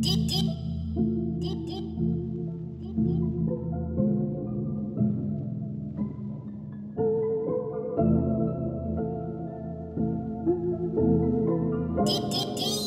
滴滴滴滴滴滴。滴滴滴。